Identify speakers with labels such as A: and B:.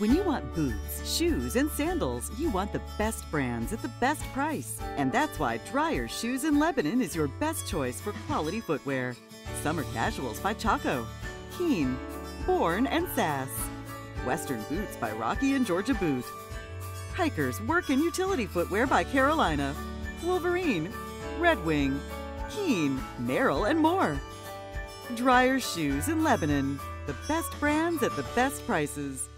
A: When you want boots, shoes, and sandals, you want the best brands at the best price. And that's why Dryer Shoes in Lebanon is your best choice for quality footwear. Summer Casuals by Chaco, Keen, Born, and SAS. Western Boots by Rocky and Georgia Boot. Hikers Work and Utility Footwear by Carolina, Wolverine, Red Wing, Keen, Merrell, and more. Dryer Shoes in Lebanon. The best brands at the best prices.